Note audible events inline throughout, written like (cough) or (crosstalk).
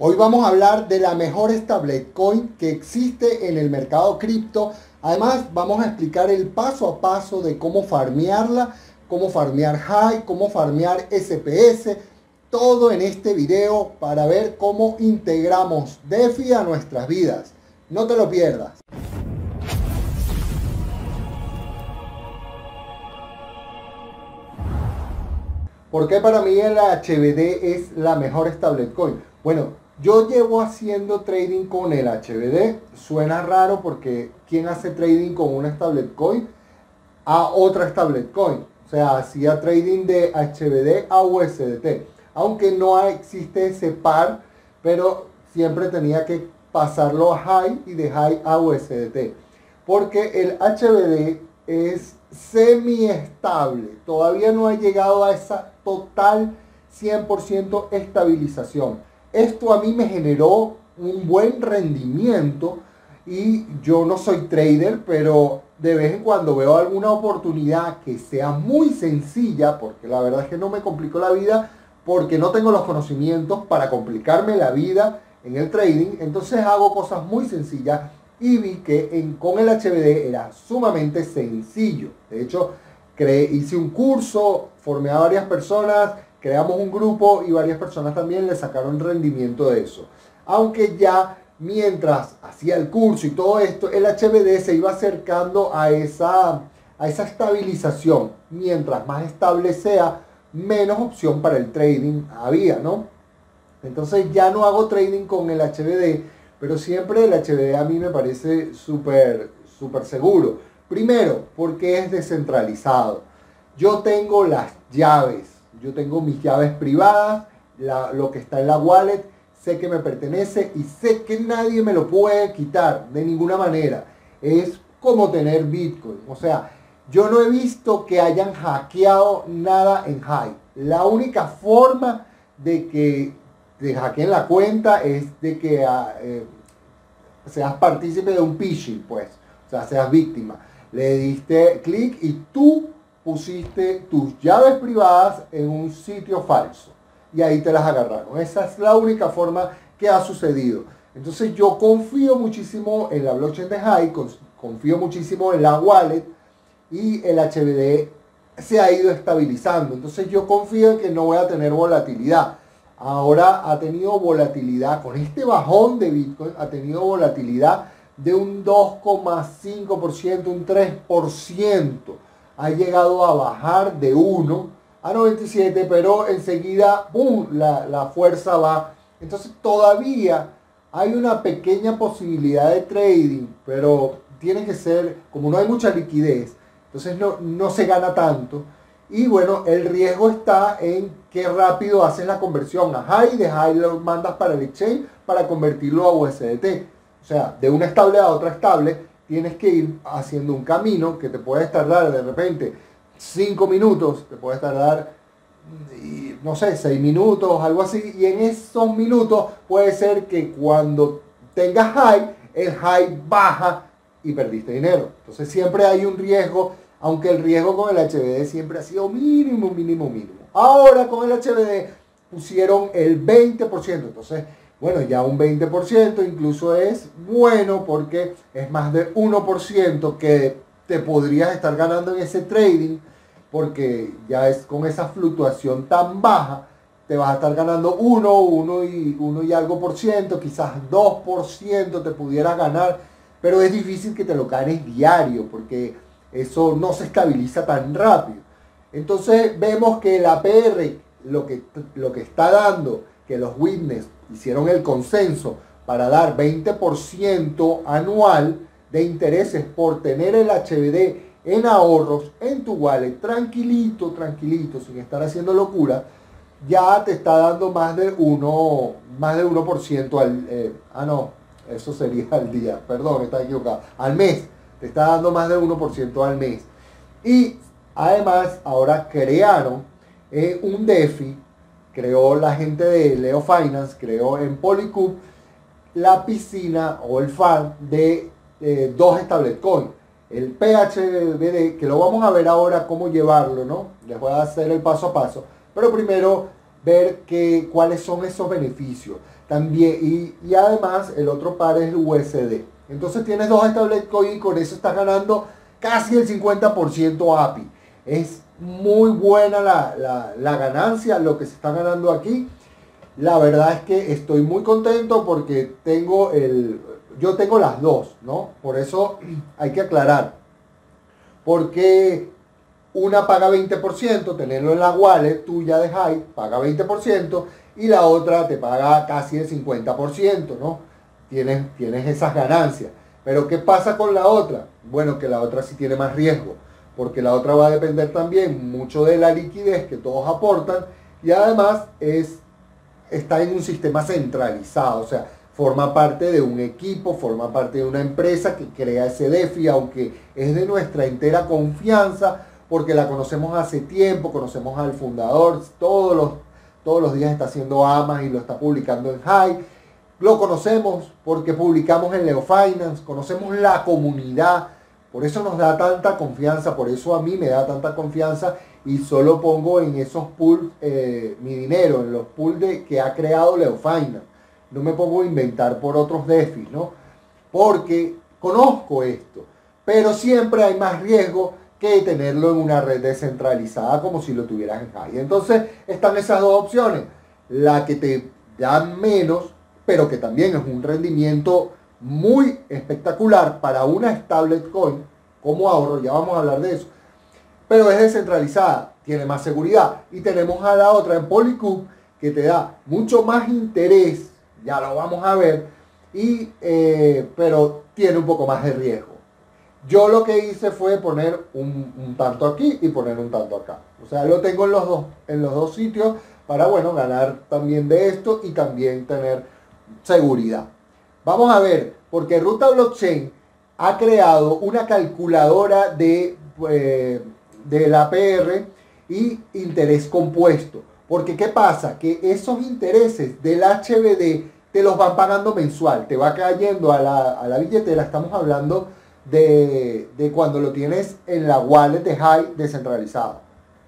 Hoy vamos a hablar de la mejor stablecoin que existe en el mercado cripto. Además, vamos a explicar el paso a paso de cómo farmearla, cómo farmear HIGH, cómo farmear SPS, todo en este video para ver cómo integramos DeFi a nuestras vidas. No te lo pierdas. ¿Por qué para mí el HBD es la mejor stablecoin? Bueno, yo llevo haciendo trading con el HBD. Suena raro porque ¿quién hace trading con una stablecoin a otra stablecoin? O sea, hacía trading de HBD a USDT. Aunque no existe ese par, pero siempre tenía que pasarlo a high y de high a USDT. Porque el HBD es semi-estable. Todavía no ha llegado a esa total 100% estabilización. Esto a mí me generó un buen rendimiento y yo no soy trader, pero de vez en cuando veo alguna oportunidad que sea muy sencilla, porque la verdad es que no me complico la vida, porque no tengo los conocimientos para complicarme la vida en el trading, entonces hago cosas muy sencillas y vi que con el HBD era sumamente sencillo. De hecho, hice un curso, formé a varias personas, creamos un grupo y varias personas también le sacaron rendimiento de eso. Aunque ya mientras hacía el curso y todo esto, el HBD se iba acercando a esa, a esa estabilización. Mientras más estable sea, menos opción para el trading había, ¿no? Entonces ya no hago trading con el HBD, pero siempre el HBD a mí me parece súper, súper seguro. Primero, porque es descentralizado. Yo tengo las llaves yo tengo mis llaves privadas, lo que está en la wallet, sé que me pertenece y sé que nadie me lo puede quitar de ninguna manera. Es como tener Bitcoin. O sea, yo no he visto que hayan hackeado nada en High. La única forma de que te hackeen la cuenta es de que ah, eh, seas partícipe de un phishing, pues. O sea, seas víctima. Le diste clic y tú pusiste tus llaves privadas en un sitio falso y ahí te las agarraron. Esa es la única forma que ha sucedido. Entonces yo confío muchísimo en la blockchain de High, confío muchísimo en la wallet y el HBD se ha ido estabilizando. Entonces yo confío en que no voy a tener volatilidad. Ahora ha tenido volatilidad, con este bajón de Bitcoin, ha tenido volatilidad de un 2,5%, un 3% ha llegado a bajar de 1 a 97, pero enseguida, ¡pum!, la, la fuerza va. Entonces todavía hay una pequeña posibilidad de trading, pero tiene que ser, como no hay mucha liquidez, entonces no, no se gana tanto. Y bueno, el riesgo está en qué rápido haces la conversión a high, de high lo mandas para el exchange para convertirlo a USDT. O sea, de una estable a otra estable, tienes que ir haciendo un camino que te puede tardar de repente 5 minutos, te puede tardar, no sé, 6 minutos, algo así, y en esos minutos puede ser que cuando tengas high, el high baja y perdiste dinero. Entonces siempre hay un riesgo, aunque el riesgo con el HBD siempre ha sido mínimo, mínimo, mínimo. Ahora con el HBD pusieron el 20%, entonces bueno, ya un 20% incluso es bueno porque es más de 1% que te podrías estar ganando en ese trading porque ya es con esa fluctuación tan baja, te vas a estar ganando 1, 1 y, 1 y algo por ciento, quizás 2% te pudieras ganar, pero es difícil que te lo ganes diario porque eso no se estabiliza tan rápido. Entonces vemos que el APR lo que, lo que está dando que los witness hicieron el consenso para dar 20% anual de intereses por tener el HBD en ahorros en tu wallet, tranquilito, tranquilito, sin estar haciendo locura, ya te está dando más de 1, más de 1% al, eh, ah no, eso sería al día, perdón, está equivocado, al mes, te está dando más de 1% al mes. Y además ahora crearon eh, un DeFi creó la gente de Leo Finance, creó en Polycube la piscina o el fan de eh, dos stablecoins. El PHBD, que lo vamos a ver ahora cómo llevarlo, ¿no? Les voy a hacer el paso a paso. Pero primero ver que, cuáles son esos beneficios. también, y, y además el otro par es USD. Entonces tienes dos stablecoin y con eso estás ganando casi el 50% API. Es muy buena la, la, ganancia, lo que se está ganando aquí. La verdad es que estoy muy contento porque tengo el, yo tengo las dos, ¿no? Por eso (clears throat) hay que aclarar. Porque una paga 20%, tenerlo en la wallet tuya de High, paga 20%, y la otra te paga casi el 50%, ¿no? Tienes, tienes esas ganancias. Pero ¿qué pasa con la otra? Bueno, que la otra sí tiene más riesgo, porque la otra va a depender también mucho de la liquidez que todos aportan y además es, está en un sistema centralizado, o sea, forma parte de un equipo, forma parte de una empresa que crea ese DeFi, aunque es de nuestra entera confianza, porque la conocemos hace tiempo, conocemos al fundador, todos los, todos los días está haciendo AMAS y lo está publicando en High. Lo conocemos porque publicamos en Leo Finance, conocemos la comunidad, por eso nos da tanta confianza, por eso a mí me da tanta confianza y solo pongo en esos pools eh, mi dinero, en los pools que ha creado Leo Finance. No me pongo a inventar por otros déficits, ¿no? Porque conozco esto, pero siempre hay más riesgo que tenerlo en una red descentralizada como si lo tuvieras en. Entonces están esas dos opciones. La que te da menos pero que también es un rendimiento muy espectacular para una stablecoin como ahorro, ya vamos a hablar de eso, pero es descentralizada, tiene más seguridad y tenemos a la otra en Polycube que te da mucho más interés, ya lo vamos a ver, y, eh, pero tiene un poco más de riesgo. Yo lo que hice fue poner un, un, tanto aquí y poner un tanto acá. O sea, lo tengo en los dos, en los dos sitios para, bueno, ganar también de esto y también tener seguridad. Vamos a ver, porque Ruta Blockchain ha creado una calculadora de, eh, del APR y interés compuesto. Porque ¿qué pasa? Que esos intereses del HBD te los van pagando mensual, te va cayendo a la, billetera, estamos hablando de, de, cuando lo tienes en la wallet de High descentralizado.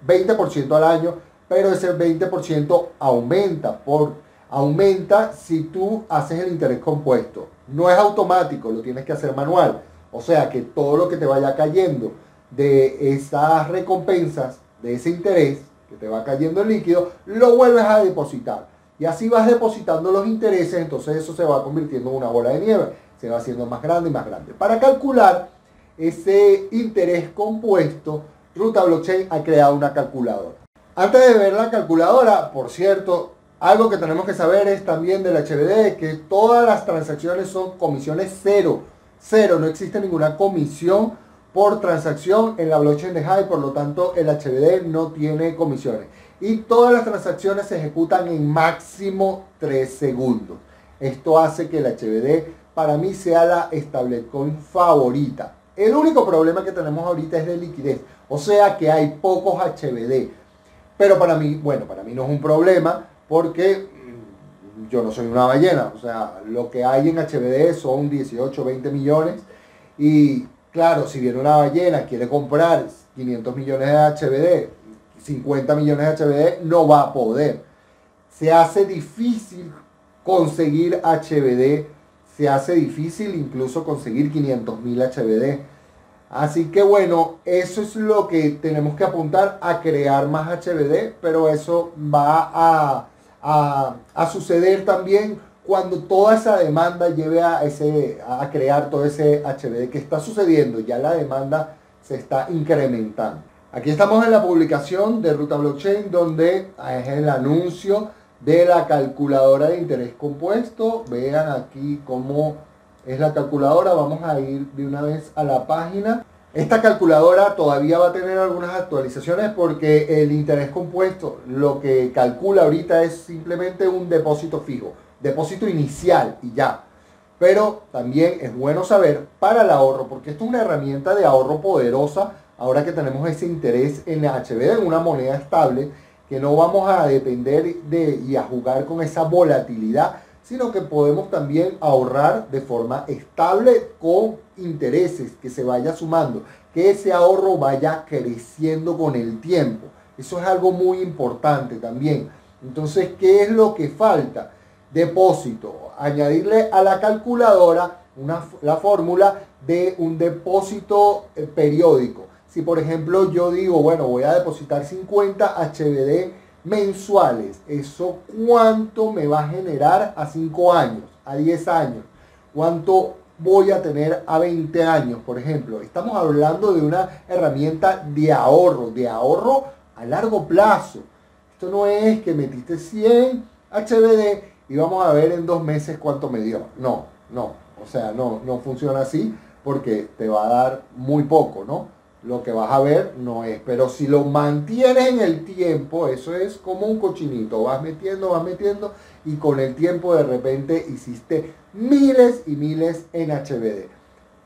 20% al año, pero ese 20% aumenta por aumenta si tú haces el interés compuesto. No es automático, lo tienes que hacer manual. O sea que todo lo que te vaya cayendo de esas recompensas, de ese interés que te va cayendo el líquido, lo vuelves a depositar. Y así vas depositando los intereses, entonces eso se va convirtiendo en una bola de nieve. Se va haciendo más grande y más grande. Para calcular ese interés compuesto, Ruta Blockchain ha creado una calculadora. Antes de ver la calculadora, por cierto, algo que tenemos que saber es también del HBD que todas las transacciones son comisiones cero. Cero, no existe ninguna comisión por transacción en la blockchain de Hive, por lo tanto el HBD no tiene comisiones. Y todas las transacciones se ejecutan en máximo 3 segundos. Esto hace que el HBD para mí sea la stablecoin favorita. El único problema que tenemos ahorita es de liquidez, o sea que hay pocos HBD. Pero para mí, bueno, para mí no es un problema porque yo no soy una ballena, o sea, lo que hay en HBD son 18, 20 millones y claro, si viene una ballena, quiere comprar 500 millones de HBD, 50 millones de HBD, no va a poder. Se hace difícil conseguir HBD, se hace difícil incluso conseguir 500 mil HBD. Así que bueno, eso es lo que tenemos que apuntar a crear más HBD, pero eso va a a, suceder también cuando toda esa demanda lleve a, ese, a crear todo ese HBD que está sucediendo, ya la demanda se está incrementando. Aquí estamos en la publicación de Ruta Blockchain donde es el anuncio de la calculadora de interés compuesto. Vean aquí cómo es la calculadora. Vamos a ir de una vez a la página. Esta calculadora todavía va a tener algunas actualizaciones porque el interés compuesto lo que calcula ahorita es simplemente un depósito fijo, depósito inicial y ya. Pero también es bueno saber para el ahorro, porque esto es una herramienta de ahorro poderosa ahora que tenemos ese interés en la HBD, en una moneda estable, que no vamos a depender de y a jugar con esa volatilidad, sino que podemos también ahorrar de forma estable con intereses que se vaya sumando, que ese ahorro vaya creciendo con el tiempo. Eso es algo muy importante también. Entonces, ¿qué es lo que falta? depósito, añadirle a la calculadora una, la fórmula de un depósito eh, periódico. Si por ejemplo yo digo, bueno, voy a depositar 50 HBD mensuales, ¿eso cuánto me va a generar a 5 años, a 10 años? ¿Cuánto voy a tener a 20 años, por ejemplo? Estamos hablando de una herramienta de ahorro, de ahorro a largo plazo. Esto no es que metiste 100 HBD y vamos a ver en dos meses cuánto me dio. No, no. O sea, no, no funciona así porque te va a dar muy poco, ¿no? Lo que vas a ver no es, pero si lo mantienes en el tiempo, eso es como un cochinito, vas metiendo, vas metiendo y con el tiempo de repente hiciste miles y miles en HBD.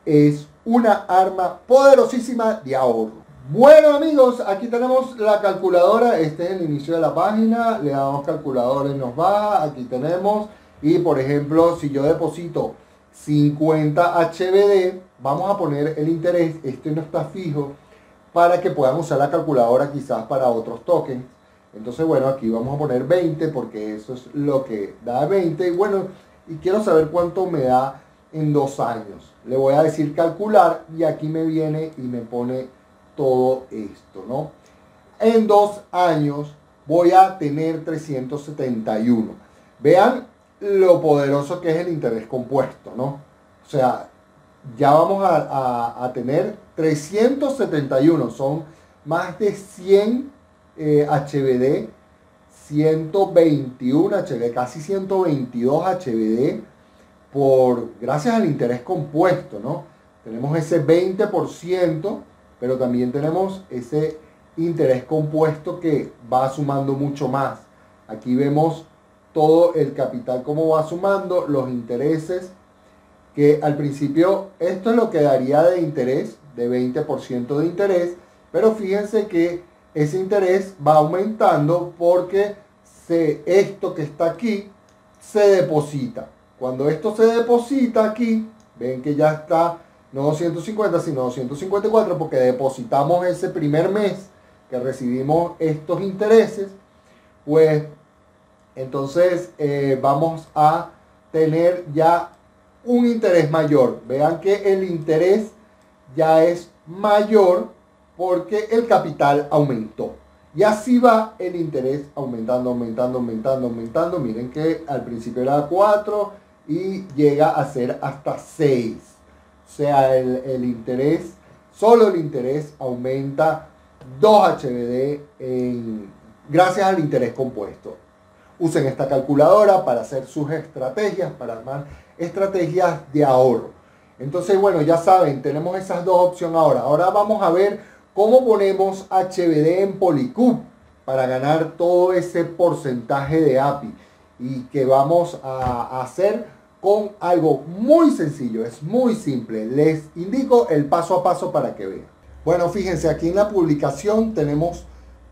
Es una arma poderosísima de ahorro. Bueno amigos, aquí tenemos la calculadora, este es el inicio de la página, le damos calculador y nos va, aquí tenemos, y por ejemplo, si yo deposito 50 HBD, vamos a poner el interés, este no está fijo, para que puedan usar la calculadora quizás para otros tokens. Entonces, bueno, aquí vamos a poner 20 porque eso es lo que da 20. Y bueno, y quiero saber cuánto me da en dos años. Le voy a decir calcular y aquí me viene y me pone todo esto, ¿no? En dos años voy a tener 371. Vean lo poderoso que es el interés compuesto, ¿no? O sea, ya vamos a, tener 371, son más de 100 HBD, 121 HBD, casi 122 HBD, por, gracias al interés compuesto, ¿no? Tenemos ese 20%, pero también tenemos ese interés compuesto que va sumando mucho más. Aquí vemos todo el capital como va sumando, los intereses, que al principio esto es lo que daría de interés, de 20% de interés, pero fíjense que ese interés va aumentando porque se, esto que está aquí se deposita. Cuando esto se deposita aquí, ven que ya está no 250, sino 254 porque depositamos ese primer mes que recibimos estos intereses, pues entonces eh, vamos a tener ya un interés mayor. Vean que el interés ya es mayor porque el capital aumentó. Y así va el interés aumentando, aumentando, aumentando, aumentando. Miren que al principio era 4 y llega a ser hasta 6. O sea, el, interés, solo el interés aumenta 2 HBD gracias al interés compuesto. Usen esta calculadora para hacer sus estrategias, para armar estrategias de ahorro. Entonces, bueno, ya saben, tenemos esas dos opciones ahora. Ahora vamos a ver cómo ponemos HBD en Polycube para ganar todo ese porcentaje de API y que vamos a hacer con algo muy sencillo, es muy simple. Les indico el paso a paso para que vean. Bueno, fíjense, aquí en la publicación tenemos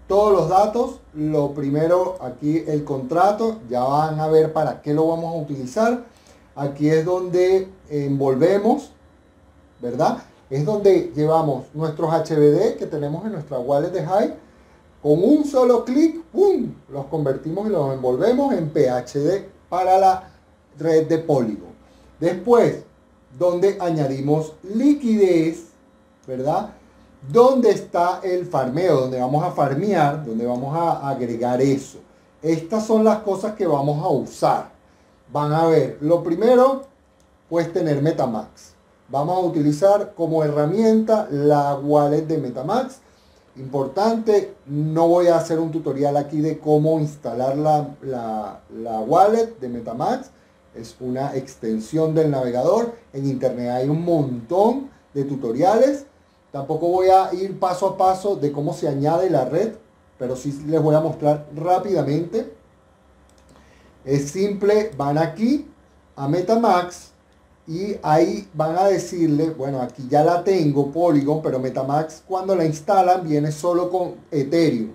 todos los datos. Lo primero, aquí el contrato, ya van a ver para qué lo vamos a utilizar. Aquí es donde envolvemos, ¿verdad? Es donde llevamos nuestros HBD que tenemos en nuestra wallet de Hive. Con un solo clic, ¡pum! Los convertimos y los envolvemos en PHD para la red de Polygon. Después, donde añadimos liquidez, ¿verdad? ¿Dónde está el farmeo? Donde vamos a farmear, donde vamos a agregar eso. Estas son las cosas que vamos a usar. Van a ver, lo primero, pues tener Metamax. Vamos a utilizar como herramienta la wallet de Metamax. Importante, no voy a hacer un tutorial aquí de cómo instalar la, la, la wallet de Metamax. Es una extensión del navegador. En internet hay un montón de tutoriales Tampoco voy a ir paso a paso de cómo se añade la red, pero sí les voy a mostrar rápidamente. Es simple, van aquí a Metamax y ahí van a decirle, bueno, aquí ya la tengo, Polygon, pero Metamax cuando la instalan viene solo con Ethereum.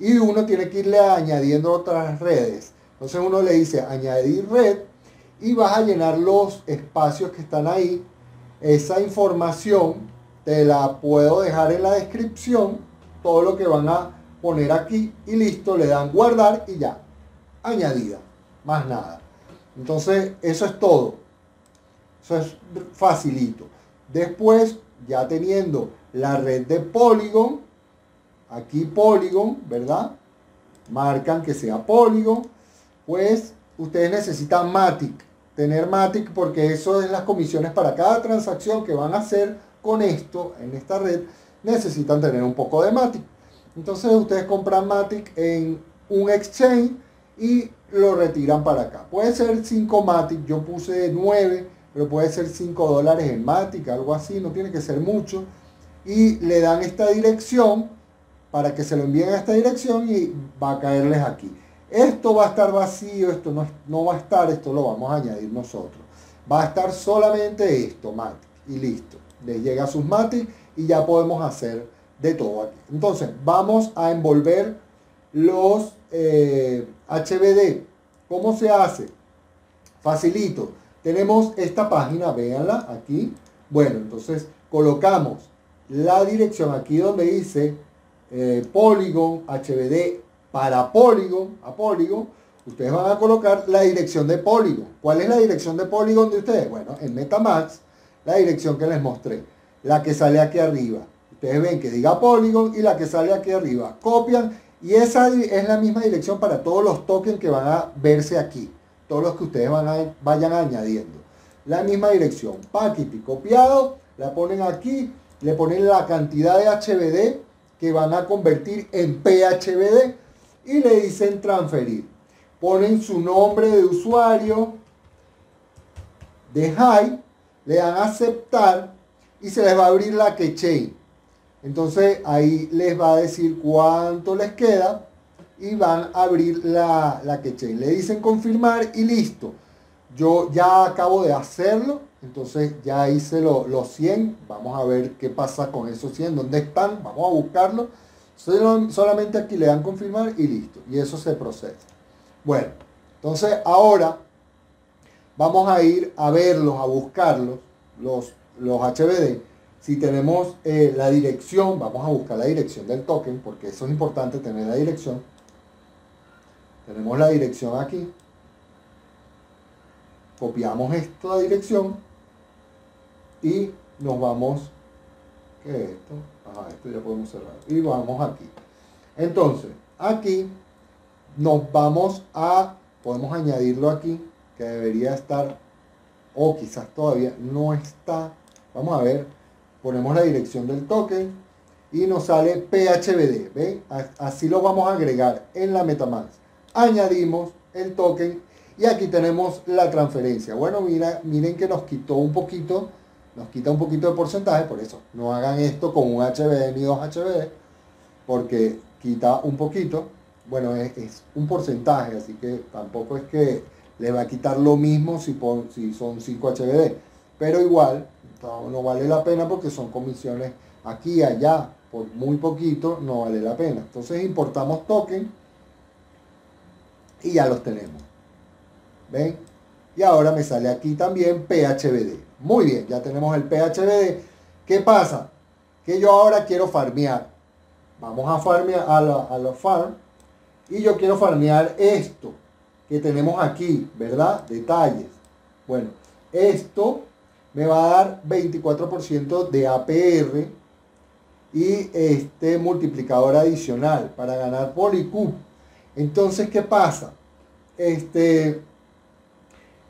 Y uno tiene que irle añadiendo otras redes. Entonces uno le dice añadir red y vas a llenar los espacios que están ahí. Esa información te la puedo dejar en la descripción, todo lo que van a poner aquí y listo, le dan guardar y ya, añadida, más nada. Entonces, eso es todo. Eso es facilito. Después, ya teniendo la red de Polygon, aquí Polygon, ¿verdad? Marcan que sea Polygon, pues ustedes necesitan Matic. Tener Matic porque eso es las comisiones para cada transacción que van a hacer con esto en esta red. Necesitan tener un poco de Matic. Entonces ustedes compran Matic en un exchange y lo retiran para acá. Puede ser 5 Matic, yo puse 9, pero puede ser 5 dólares en Matic, algo así, no tiene que ser mucho. Y le dan esta dirección para que se lo envíen a esta dirección y va a caerles aquí. Esto va a estar vacío, esto no, no va a estar, esto lo vamos a añadir nosotros. Va a estar solamente esto, Matic, y listo. Les llega sus Matic y ya podemos hacer de todo aquí. Entonces, vamos a envolver los HBD. Eh, ¿Cómo se hace? Facilito. Tenemos esta página, véanla aquí. Bueno, entonces colocamos la dirección aquí donde dice eh, Polygon HBD para Polygon a Polygon. Ustedes van a colocar la dirección de Polygon. ¿Cuál es la dirección de Polygon de ustedes? Bueno, en Metamax, la dirección que les mostré, la que sale aquí arriba. Ustedes ven que diga Polygon y la que sale aquí arriba. Copian y esa es la misma dirección para todos los tokens que van a verse aquí. Todos los que ustedes van a, vayan añadiendo. La misma dirección. Paquete copiado. La ponen aquí. Le ponen la cantidad de HBD que van a convertir en PHBD. Y le dicen transferir. Ponen su nombre de usuario de high. Le dan a aceptar. Y se les va a abrir la keychain. Entonces ahí les va a decir cuánto les queda y van a abrir la, la keychain. Le dicen confirmar y listo. Yo ya acabo de hacerlo, entonces ya hice los 100. Vamos a ver qué pasa con esos 100, dónde están, vamos a buscarlo. Solamente aquí le dan confirmar y listo. Y eso se procesa. Bueno, entonces ahora vamos a ir a verlos, a buscarlos, los, los HBD si tenemos eh, la dirección, vamos a buscar la dirección del token, porque eso es importante tener la dirección. Tenemos la dirección aquí. Copiamos esta dirección y nos vamos. ¿Qué es esto? Ajá, esto ya podemos cerrar. Y vamos aquí. Entonces, aquí nos vamos a, podemos añadirlo aquí, que debería estar, o quizás todavía no está. Vamos a ver ponemos la dirección del token y nos sale PHBD. ¿Ven? Así lo vamos a agregar en la Metamask. Añadimos el token y aquí tenemos la transferencia. Bueno, mira, miren que nos quitó un poquito, nos quita un poquito de porcentaje, por eso no hagan esto con un HBD ni dos HBD, porque quita un poquito. Bueno, es, un porcentaje, así que tampoco es que le va a quitar lo mismo si, si son 5 HBD. Pero igual, no, vale la pena porque son comisiones aquí allá, por muy poquito, no vale la pena. Entonces importamos token y ya los tenemos. ¿Ven? Y ahora me sale aquí también PHBD. Muy bien, ya tenemos el PHBD. ¿Qué pasa? Que yo ahora quiero farmear. Vamos a farmear a la, a la farm. Y yo quiero farmear esto que tenemos aquí, ¿verdad? Detalles. Bueno, esto me va a dar 24% de APR y este multiplicador adicional para ganar Polycoup. Entonces, ¿qué pasa? Este,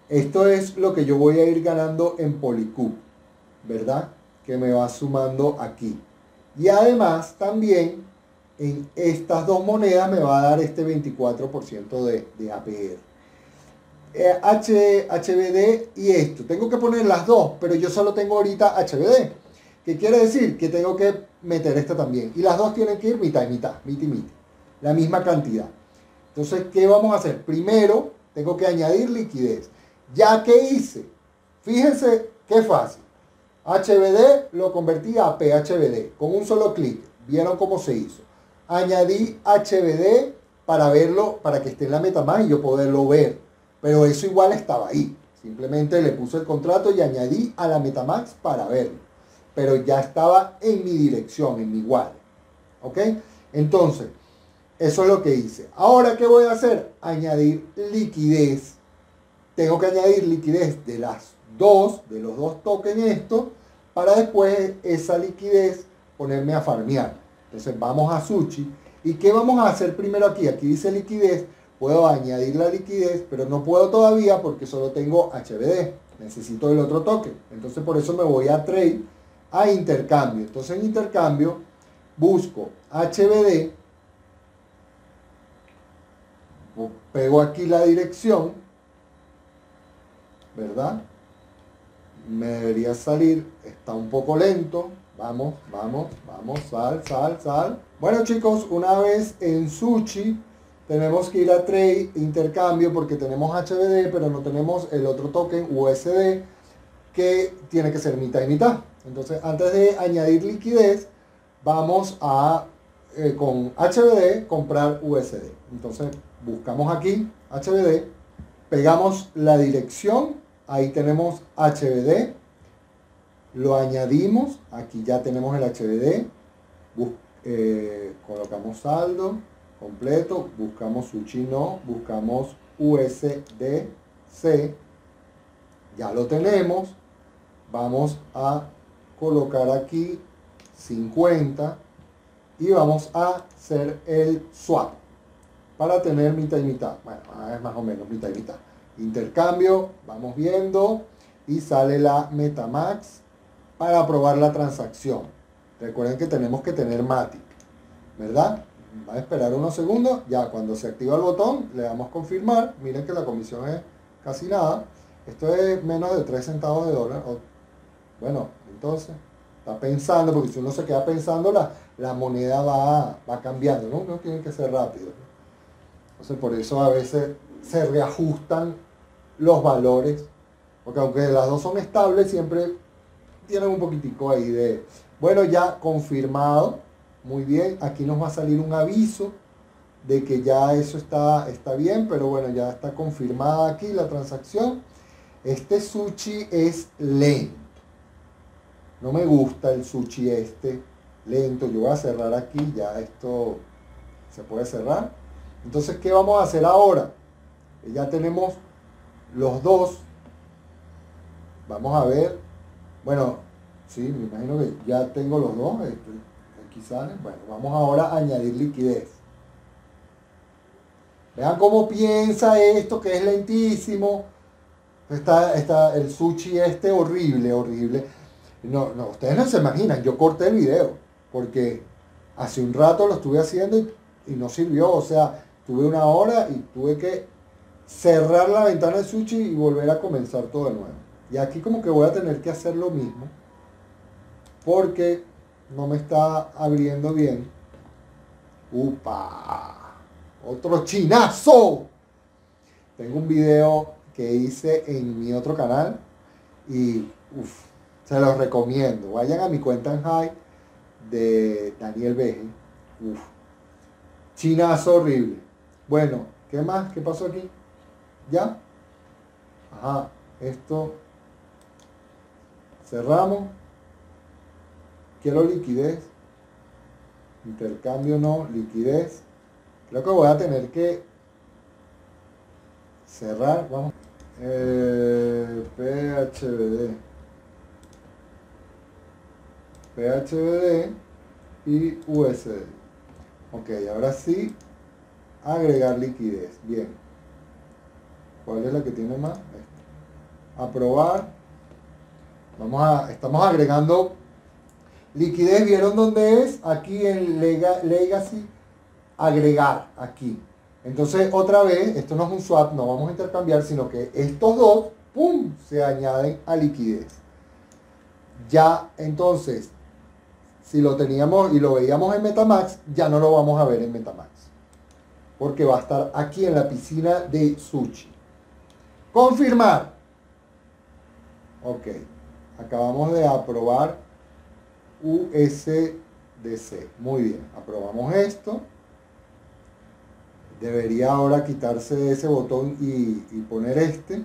esto es lo que yo voy a ir ganando en Polycoup, ¿verdad? Que me va sumando aquí. Y además también en estas dos monedas me va a dar este 24% de, de APR. H, HBD y esto. Tengo que poner las dos, pero yo solo tengo ahorita HBD. ¿Qué quiere decir? Que tengo que meter esta también. Y las dos tienen que ir mitad y mitad, mitad y. La misma cantidad. Entonces, ¿qué vamos a hacer? Primero, tengo que añadir liquidez. Ya que hice, fíjense qué fácil. HBD lo convertí a PHBD con un solo clic. ¿Vieron cómo se hizo? Añadí HBD para verlo, para que esté en la MetaMask y yo poderlo ver. Pero eso igual estaba ahí. Simplemente le puse el contrato y añadí a la Metamax para verlo. Pero ya estaba en mi dirección, en mi wallet. ¿Ok? Entonces, eso es lo que hice. Ahora, ¿qué voy a hacer? Añadir liquidez tengo que añadir liquidez de las dos, de los dos tokens esto, para después esa liquidez ponerme a farmear. Entonces vamos a Sushi. ¿Y qué vamos a hacer primero aquí? Aquí dice liquidez. Puedo añadir la liquidez, pero no puedo todavía porque solo tengo HBD. Necesito el otro token. Entonces por eso me voy a trade, a intercambio. Entonces en intercambio busco HBD. Pego aquí la dirección. ¿Verdad? Me debería salir. Está un poco lento. Vamos, vamos, vamos, sal, sal, sal. Bueno chicos, una vez en Sushi tenemos que ir a trade, intercambio, porque tenemos HBD, pero no tenemos el otro token USD, que tiene que ser mitad y mitad. Entonces, antes de añadir liquidez, vamos a, eh, con HBD, comprar USD. Entonces, buscamos aquí HBD, pegamos la dirección, ahí tenemos HBD, lo añadimos, aquí ya tenemos el HBD, eh, colocamos saldo completo, buscamos Sushi no, buscamos USDC, ya lo tenemos, vamos a colocar aquí 50 y vamos a hacer el swap para tener mitad y mitad, bueno, es más o menos mitad y mitad. Intercambio, vamos viendo y sale la Metamax para aprobar la transacción. Recuerden que tenemos que tener Matic, ¿verdad? Va a esperar unos segundos, ya cuando se activa el botón le damos confirmar, miren que la comisión es casi nada, esto es menos de 3 centavos de dólar, bueno, entonces está pensando, porque si uno se queda pensando la, la moneda va, va cambiando, ¿no? Uno tiene que ser rápido. Entonces por eso a veces se reajustan los valores, porque aunque las dos son estables, siempre tienen un poquitico ahí de, bueno, ya confirmado, muy bien, aquí nos va a salir un aviso de que ya eso está, está bien, pero bueno, ya está confirmada aquí la transacción. Este sushi es lento. No me gusta el sushi este lento. Yo voy a cerrar aquí, ya esto se puede cerrar. Entonces, ¿qué vamos a hacer ahora? Ya tenemos los dos. Vamos a ver bueno, sí, me imagino que ya tengo los dos. Este. Bueno, vamos ahora a añadir liquidez. Vean cómo piensa esto, que es lentísimo. Está, está el sushi este horrible, horrible. No, no, ustedes no se imaginan, yo corté el video, porque hace un rato lo estuve haciendo y, y no sirvió. O sea, tuve una hora y tuve que cerrar la ventana de sushi y volver a comenzar todo de nuevo. Y aquí como que voy a tener que hacer lo mismo porque no me está abriendo bien. ¡Upa! Otro chinazo. Tengo un video que hice en mi otro canal y uf, se los recomiendo. Vayan a mi cuenta en High de Daniel Veje. Uf, chinazo horrible. Bueno, ¿qué más? ¿Qué pasó aquí? ¿Ya? Ajá, esto Cerramos. Quiero liquidez. Intercambio no, liquidez. Creo que voy a tener que cerrar. Vamos. Eh, PHBD. Y USD. Ok, ahora sí, agregar liquidez. Bien. ¿Cuál es la que tiene más? Aprobar. Vamos a, estamos agregando liquidez. ¿Vieron dónde es? Aquí en Legacy, agregar, aquí. Entonces, otra vez, esto no es un swap, no vamos a intercambiar, sino que estos dos, ¡pum!, se añaden a liquidez. Ya, entonces, si lo teníamos y lo veíamos en Metamax, ya no lo vamos a ver en Metamax. Porque va a estar aquí en la piscina de Sushi. Confirmar. Ok acabamos de aprobar USDC. Muy bien, aprobamos esto. Debería ahora quitarse ese botón y, poner este.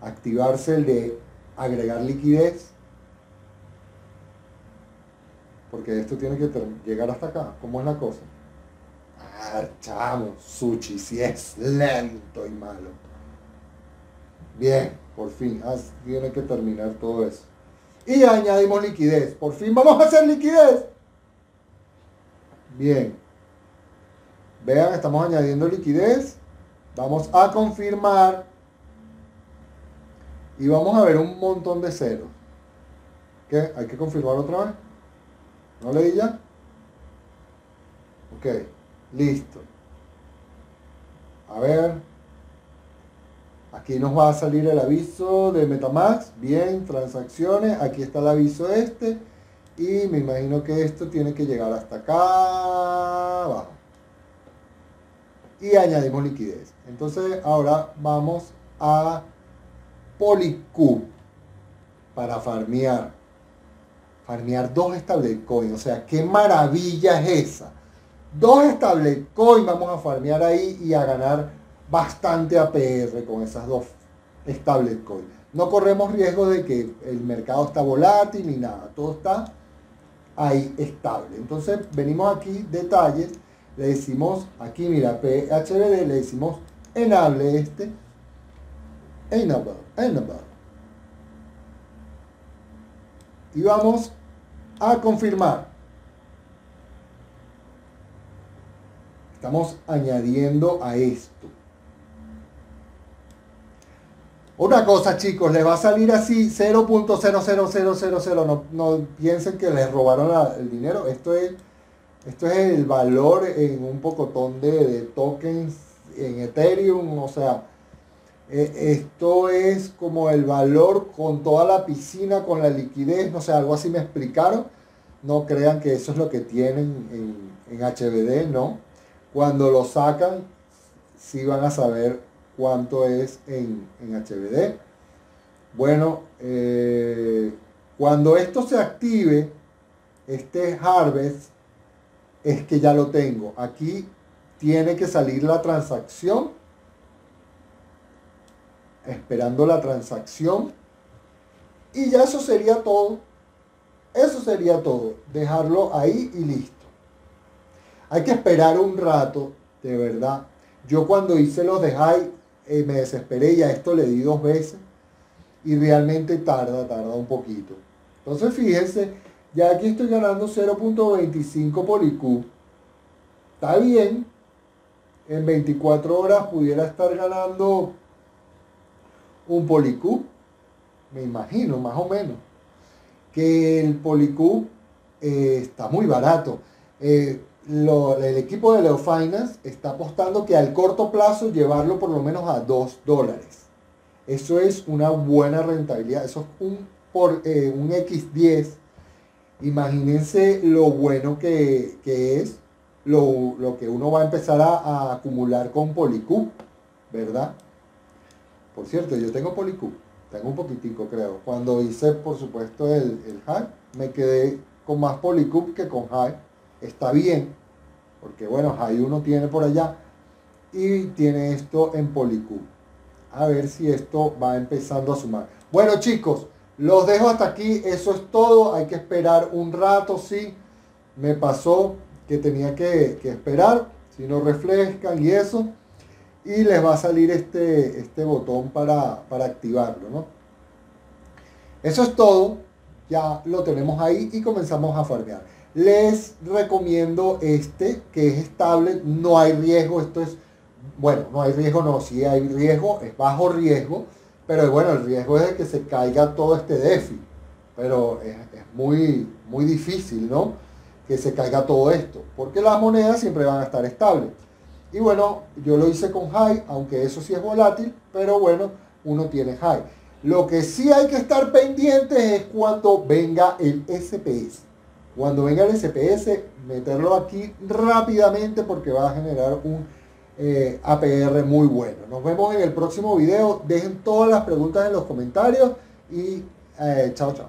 Activarse el de agregar liquidez. Porque esto tiene que llegar hasta acá. ¿Cómo es la cosa? Ah, chamo, sushi, si es lento y malo. Bien, por fin. Ah, tiene que terminar todo eso. Y añadimos liquidez. Por fin vamos a hacer liquidez. Bien. Vean, estamos añadiendo liquidez. Vamos a confirmar. Y vamos a ver un montón de ceros. ¿Qué? ¿Hay que confirmar otra vez? ¿No leí ya? Ok, listo. A ver. Aquí nos va a salir el aviso de Metamax. Bien, transacciones. Aquí está el aviso este. Y me imagino que esto tiene que llegar hasta acá abajo. Y añadimos liquidez. Entonces ahora vamos a Polycube para farmear. Farmear dos stablecoins. O sea, qué maravilla es esa. Dos stablecoins vamos a farmear ahí y a ganar bastante APR con esas dos stablecoins. No corremos riesgo de que el mercado está volátil ni nada. Todo está ahí estable. Entonces venimos aquí, detalles, le decimos aquí, mira, PHBD, le decimos enable este, enable, enable. Y vamos a confirmar. Estamos añadiendo a esto. Una cosa, chicos, le va a salir así 0.00000. No, no piensen que les robaron el dinero. Esto es, esto es el valor en un pocotón de, de tokens en Ethereum. O sea, eh, esto es como el valor con toda la piscina, con la liquidez. No sé, algo así me explicaron. No crean que eso es lo que tienen en, en HBD, no. Cuando lo sacan, sí van a saber cuánto es en, HBD. Bueno, eh, cuando esto se active, este harvest, es que ya lo tengo. Aquí tiene que salir la transacción. Esperando la transacción. Y ya eso sería todo. Eso sería todo. Dejarlo ahí y listo. Hay que esperar un rato, de verdad. Yo cuando hice los de eh, me desesperé y a esto le di dos veces y realmente tarda, tarda un poquito. Entonces fíjense, ya aquí estoy ganando 0.25 por IQ. Está bien. En 24 horas pudiera estar ganando un policú. Me imagino, más o menos. Que el policú eh, está muy barato. Eh, el equipo de Leo Finance está apostando que al corto plazo llevarlo por lo menos a 2 dólares. Eso es una buena rentabilidad. Eso es un, por, eh, un X10. Imagínense lo bueno que, es lo, que uno va a empezar a, acumular con Polycoup, ¿verdad? Por cierto, yo tengo Polycoup. Tengo un poquitico, creo. Cuando hice, por supuesto, el, el high, me quedé con más Polycoup que con high. Está bien, porque bueno, hay uno tiene por allá y tiene esto en Polycube. A ver si esto va empezando a sumar. Bueno chicos, los dejo hasta aquí. Eso es todo. Hay que esperar un rato, sí. Me pasó que tenía que, esperar. Si no refrescan y eso. Y les va a salir este, este botón para, para activarlo, ¿no? Eso es todo. Ya lo tenemos ahí y comenzamos a farmear. Les recomiendo este que es estable, no hay riesgo, esto es, bueno, no hay riesgo, no, sí hay riesgo, es bajo riesgo, pero bueno, el riesgo es de que se caiga todo este déficit, pero es, muy, muy difícil, ¿no? Que se caiga todo esto, porque las monedas siempre van a estar estables. Y bueno, yo lo hice con high, aunque eso sí es volátil, pero bueno, uno tiene high. Lo que sí hay que estar pendientes es cuando venga el SPS. Cuando venga el SPS, meterlo aquí rápidamente porque va a generar un eh, APR muy bueno. Nos vemos en el próximo video. Dejen todas las preguntas en los comentarios y eh, chao, chao.